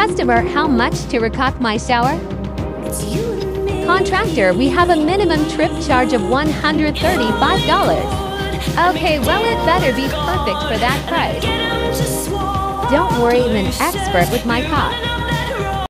Customer, how much to recock my shower? Contractor, we have a minimum trip charge of $135. Okay, well it better be perfect for that price. Don't worry, I'm an expert with my cock.